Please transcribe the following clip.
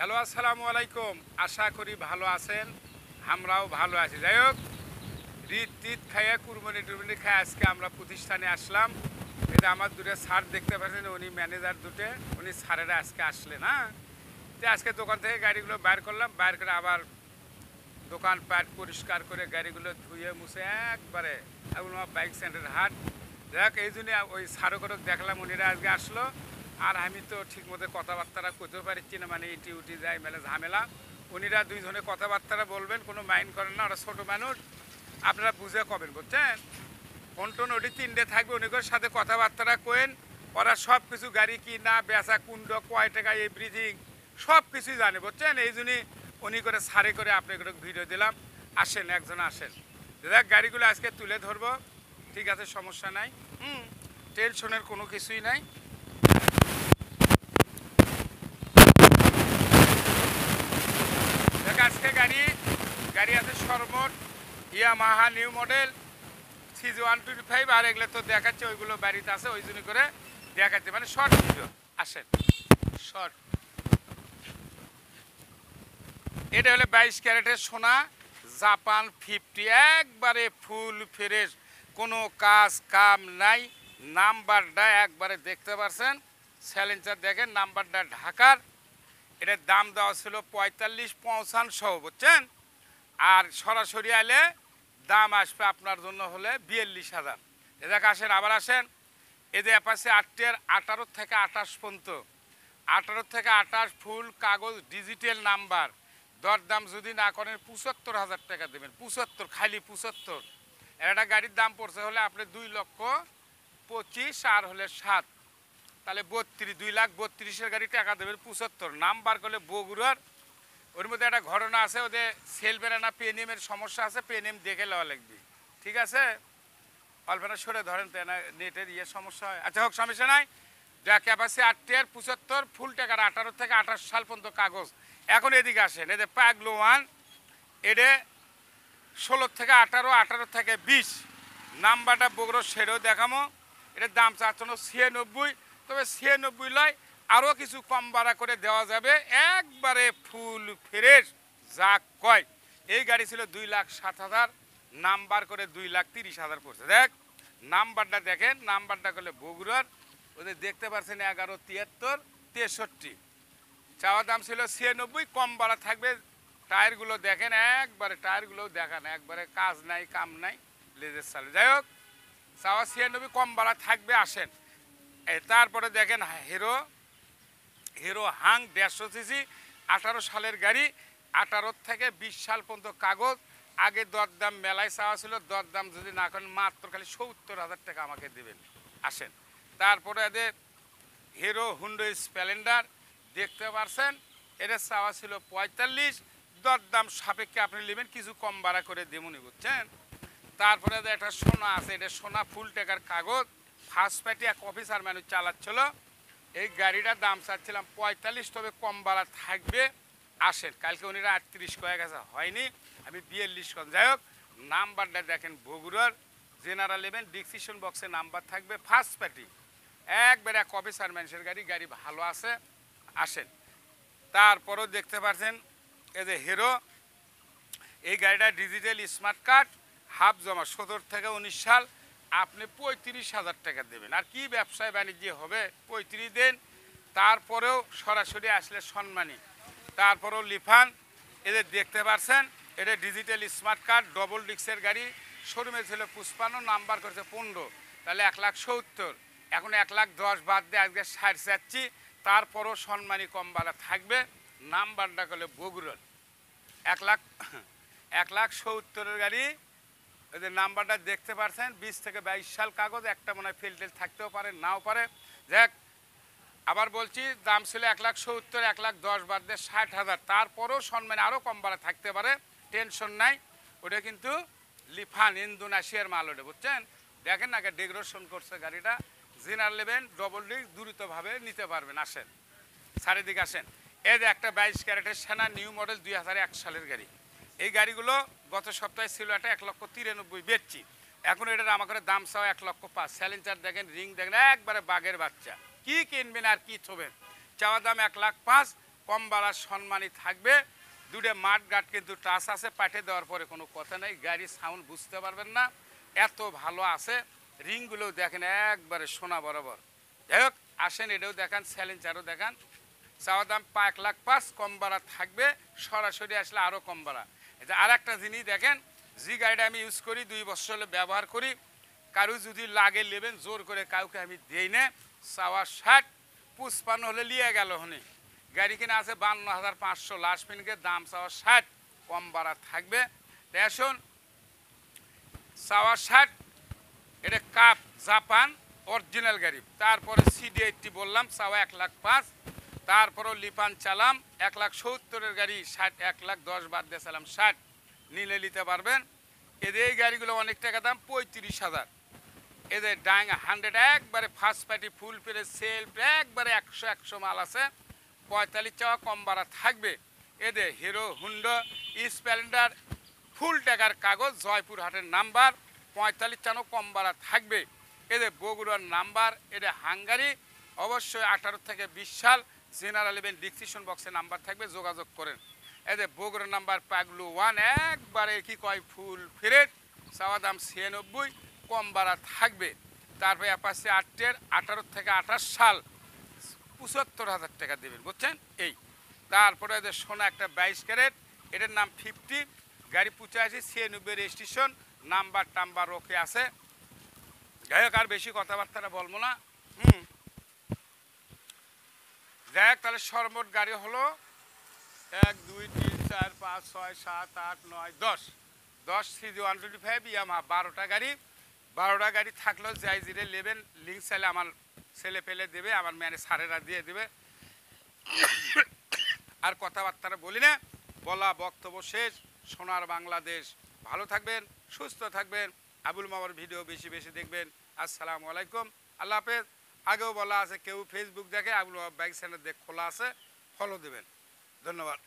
Hello, আসসালামু আলাইকুম। আশা করি ভালো আছেন, আমরাও ভালো আছি। যাই হোক রিত টিত খাইয়ে কুরবানি টুরবানি খাই আজকে আমরা প্রতিষ্ঠানে আসলাম। এটা আমার দুটো স্যার দেখতে পাচ্ছেন, উনি ম্যানেজার দুটো, উনি স্যারেরা আজকে আসলেন হ্যাঁ? তো আজকে দোকান থেকে গাড়িগুলো বাইর করলাম বাইর করে আবার দোকান পাট পরিষ্কার করে গাড়িগুলো ধুয়ে মুছে একবারে আমার বাইক সেন্টার হাট। যাই দেখ এই জন্য ওই সারকরক দেখলাম, উনিরা আজকে আসলো। আর আমি তো ঠিক মতো কথাবার্তাটা করতে পারছি না মানে ইটি উটি যায় মেলে ঝামেলা। উনিরা দুইজনে কথাবার্তাটা বলবেন, কোনো মাইন্ড করেন না, ওরা ছোটো মানুষ। আপনারা বুঝে কবেন, বুঝছেন? ফোনটোন ওটি তিনটে থাকবে উনিকের সাথে কথাবার্তাটা কোয়েন ওরা সব কিছু গাড়ি কি না বেচা, কুণ্ড, কয় টাকা এভরিথিং সব কিছুই জানে, বুঝছেন? এই জন্যই উনি করে সারে করে আপনি আপনাকে ভিডিও দিলাম। আসেন, একজন আসেন। দেখ গাড়িগুলো আজকে তুলে ধরবো। ঠিক আছে, সমস্যা নাই। হুম টেনশনের কোনো কিছুই নাই। আজকে গাড়ি গাড়ি আছে সর্বমোট Yamaha new model CG one twenty five আর এগুলো তো দেখাচ্ছে, ওইগুলো বাড়িতে আছে, ওই জন্য করে দেখাচ্ছে। মানে শর্ট ভিডিও আসেন। শর্ট এটা হলো বাইশ ক্যারেটের সোনা, জাপান ফিফটি একবারে ফুল ফ্রেশ কোনো কাজ কাম নাই, নাম্বারটা একবারে দেখতে পারছেন স্যালেন্সার দেখেন, নাম্বারটা ঢাকার। এটার দাম দেওয়া ছিল পঁয়তাল্লিশ পৌঁছান সহ, বুঝছেন? আর সরাসরি আলে দাম আসবে আপনার জন্য হলে বিয়াল্লিশ হাজার। এদেখ আসেন, আবার আসেন। এদের অ্যাপাসে আটটের আঠারো থেকে আঠাশ পর্যন্ত। আঠারো থেকে আঠাশ ফুল, কাগজ, ডিজিটাল নাম্বার। দরদাম যদি না করেন, পঁচাত্তর হাজার টাকা দেবেন। পঁচাত্তর, খালি পঁচাত্তর। একটা গাড়ির দাম পড়ছে হলে আপনি দুই লক্ষ পঁচিশ, আর হলে সাত। তাহলে বত্রিশ, দুই লাখ বত্রিশের গাড়ি টাকা দেবেন পঁচাত্তর। নাম্বার করলে বগুড়ার। ওর মধ্যে একটা ঘটনা আছে, ওদের সেল বেড়ানা পেনিএমের সমস্যা আছে পেনিএম দেখে লওয়া লাগবে। ঠিক আছে? অল্পনা সরে ধরেন তো না? নেটের ইয়ে সমস্যা হয়। আচ্ছা হোক, সমস্যা নাই। যা ক্যাপাসি আটটিয়ার পঁচাত্তর ফুল টাকার আঠারো থেকে আঠাশ সাল পর্যন্ত কাগজ। এখন এদিকে আসেন এদের পাগলো ওয়ান, এডে ষোলো থেকে আঠারো আঠারো থেকে বিশ। নাম্বারটা বগুড়ো সেরেও দেখামো। এটার দাম চাচ্ছিল ছিয়ানব্বই তবে ছিয়ানব্বই লয় আরও কিছু কম ভাড়া করে দেওয়া যাবে। একবারে ফুল ফ্রেশ, যা কয়। এই গাড়ি ছিল দুই লাখ সাত হাজার, নাম্বার করে দুই লাখ তিরিশ হাজার পড়ছে। দেখ, নাম্বারটা দেখেন, নাম্বারটা করলে বগুড়ার ওদের দেখতে পাচ্ছেন এগারো তিয়াত্তর তেষট্টি। চাওয়া দাম ছিল ছিয়ানব্বই, কম ভাড়া থাকবে। টায়ারগুলো দেখেন, একবারে টায়ারগুলো দেখান, একবারে কাজ নাই, কাম নাই লেজের সালে যাই হোক, চাওয়া ছিয়ানব্বই, কম ভাড়া থাকবে, আসেন। তারপরে দেখেন হিরো হিরো হাং দেড়শো সিসি, আঠারো সালের গাড়ি, আঠারো থেকে বিশ সাল পর্যন্ত কাগজ, আগে দরদাম মেলায় চাওয়া ছিল, দরদাম যদি না করেন মাত্র খালি সত্তর হাজার টাকা আমাকে দেবেন, আসেন। তারপরে এদের হিরো হুন্ডো স্প্লেন্ডার, দেখতে পারছেন এটা চাওয়া ছিল পঁয়তাল্লিশ, দরদাম সাপেক্ষে আপনি নেবেন, কিছু কম ভাড়া করে দেবুনি বুঝছেন? তারপরে একটা সোনা আছে, এটা সোনা ফুল টাকার কাগজ ফার্স্ট পার্টি এক অফিসার মানুষ চালাচ্ছিল। এই গাড়িটার দাম চাচ্ছিলাম পঁয়তাল্লিশ, তবে কম ভাড়া থাকবে। আসেন, কালকে উনিরা আটত্রিশ কয়ে গেছে হয়নি। আমি বিয়াল্লিশ কম। যাই হোক, নাম্বারটা দেখেন বগুড়ার। জেনারেল নেবেন ডিসিশন বক্সে নাম্বার থাকবে ফার্স্ট পার্টি একবারে এক অফিসার মানুষের গাড়ি গাড়ি ভালো আছে। আসেন, তারপরেও দেখতে পাচ্ছেন এই যে হিরো, এই গাড়িটা ডিজিটাল স্মার্ট কার্ড, হাফ জমা, সতেরো থেকে উনিশ সাল। আপনি পঁয়ত্রিশ হাজার টাকা দেবেন। আর কি ব্যবসায় বাণিজ্য হবে? পঁয়ত্রিশ দিন, তারপরেও সরাসরি আসলে সম্মানী তারপরেও লিফান। এদের দেখতে পারছেন, এটা ডিজিটাল স্মার্ট কার্ড ডবল ডিক্সের গাড়ি শোরুমে ছিল পুষ্পান্ন নাম্বার করেছে পনেরো, তাহলে এক লাখ সত্তর। এখন এক লাখ দশ বাদ দিয়ে আজকে ষাট চাচ্ছি তারপরও সম্মানী কম বালা থাকবে। নাম্বারটা করলে বগুড়ার। এক লাখ এক লাখ সত্তরের গাড়ি ওই যে নাম্বারটা দেখতে পারছেন, বিশ থেকে বাইশ সাল কাগজ, একটা মনে হয় ফিল্টেল থাকতেও পারে, নাও পারে। দেখ আবার বলছি, দাম ছিল এক লাখ সত্তর, এক লাখ দশ বাদ দিয়ে ষাট হাজার। তারপরেও সম্মানে আরও কম বাড়া, থাকতে পারে টেনশন নাই। ওটা কিন্তু লিফান, ইন্দোনেশিয়ার মাল ওটা, বুঝছেন? দেখেন না ডেকোরেশন করছে গাড়িটা। জেনার নেবেন ডবল ডিস্ক দ্রুতভাবে নিতে পারবেন, আসেন। চারিদিকে আসেন। এই যে একটা বাইশ ক্যারেটের সেনা নিউ মডেল দুই হাজার এক সালের গাড়ি। এই গাড়িগুলো গত সপ্তাহে ছিল একটা এক লক্ষ তিরানব্বই বেচছি। এখন এটার আমার করে দাম চাও এক লক্ষ পাঁচ। স্যালেঞ্চার দেখেন রিং দেখেন, একবারে বাঘের বাচ্চা। কি কিনবেন আর কি থবেন? চাওয়া দাম এক লাখ পাঁচ, কম বাড়ার সম্মানই থাকবে। দুটো মাঠ গাট কিন্তু টাচ আছে, পাঠিয়ে দেওয়ার পরে কোনো কথা নেই। গাড়ির সাউন্ড বুঝতে পারবেন না। এত ভালো আছে। রিংগুলো দেখেন একবারে সোনা বরাবর। যাই হোক, আসেন, এটাও দেখান স্যালেঞ্জারও দেখান। চাওয়া দাম এক লাখ পাঁচ, কম ভাড়া থাকবে। সরাসরি আসলে আরও কম ভাড়া এটা আর একটা জিনিস দেখেন যে গাড়িটা আমি ইউজ করি, দুই বছর হলে ব্যবহার করি। কারও যদি লাগে নেবেন, জোর করে কাউকে আমি দেই না। চাওয়া ষাট পুষ্পান্ন হলে লিয়ে গেল হনে। গাড়ি কিনা আছে বান্ন হাজার পাঁচশো লাস্ট মিনিটে দাম চাওয়া ষাট, কম ভাড়া থাকবে। রেশন চাওয়া ষাট, এটা কাপ জাপান অরিজিনাল গাড়ি। তারপরে সিডি এইটটি বললাম চাওয়া এক লাখ পাঁচ। তারপরেও লিপান চালাম, এক লাখ সত্তরের গাড়ি, ষাট, এক লাখ দশ বাদ দিয়ে চালাম, ষাট। নিলে নিতে পারবেন। এদের এই গাড়িগুলো অনেক টাকা দাম, পঁয়ত্রিশ হাজার। এদের ডাং হান্ড্রেড, একবারে ফার্স্ট পার্টি ফুল পেরে সেলফ একবারে একশো একশো মাল আছে। পঁয়তাল্লিশ চাওয়া কম ভাড়া থাকবে। এদের হিরো, হুন্ডো, স্প্লেন্ডার, ফুল টাকার কাগজ, জয়পুর হাটের নাম্বার, পঁয়তাল্লিশ চানো কম ভাড়া থাকবে। এদের বগুড়ার নাম্বার, এদের হাঙ্গারি, অবশ্যই আঠারো থেকে বিশ সাল। জেনারেল ইভেন ডিসক্রিপশন বক্সে নাম্বার থাকবে, যোগাযোগ করেন। এদের বগুড়ার নাম্বার পাগলু ওয়ান, একবারে কি কয়, ফুল ফেরেট, চাওয়া দাম ছিয়ানব্বই, কম ভাড়া থাকবে। তারপরে অ্যাপাসি আটের, আঠারো থেকে আঠাশ সাল, পঁচাত্তর হাজার টাকা দেবেন, বুঝছেন? এই। তারপরে এদের সোনা একটা বাইশ ক্যারেট, এটার নাম ফিফটি, গাড়ি পঁচাশি, ছিয়ানব্বই রেজিস্ট্রেশন, নাম্বার টাম্বার ওকে আছে। যাই হোক, আর বেশি কথাবার্তাটা বলব না। হুম। হোক তাহলে সর্বমোট গাড়ি হলো এক, দুই, তিন, চার, পাঁচ, ছয়, সাত, আট, নয়, দশ। দশ three one twenty five Yamaha বারোটা গাড়ি। বারোটা গাড়ি থাকলেও যাই জিরে নেবেন লিঙ্ক চাইলে আমার ছেলে পেলে দেবে, আমার ম্যানে সারেরা দিয়ে দেবে। আর কথাবার্তা বলি না, বলা বক্তব্য শেষ, সোনার বাংলাদেশ। ভালো থাকবেন, সুস্থ থাকবেন, আবুল মামার ভিডিও বেশি বেশি দেখবেন। আসসালামু আলাইকুম, আল্লাহ হাফেজ। আগেও বলা আছে, কেউ ফেসবুক দেখে, আবুল বাইক চ্যানেল দেখ খোলা আছে ফলো দেবেন। ধন্যবাদ।